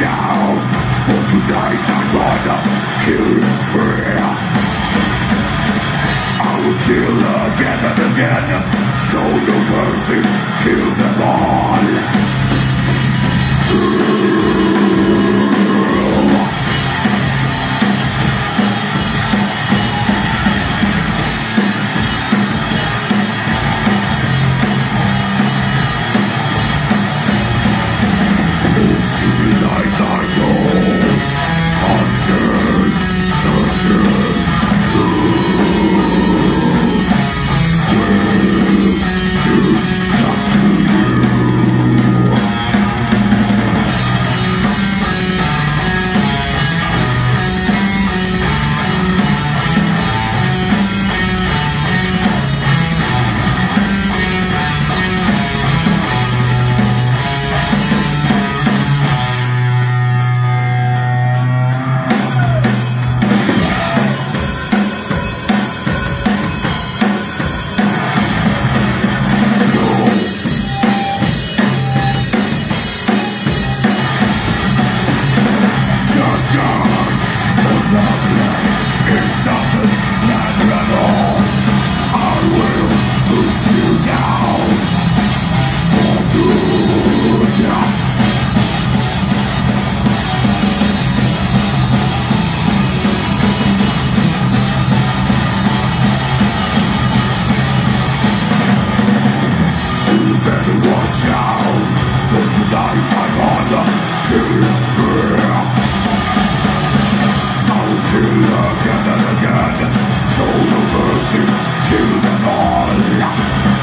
down For tonight I'm gonna kill it free I will kill again. And again So no mercy, kill them all. to the all.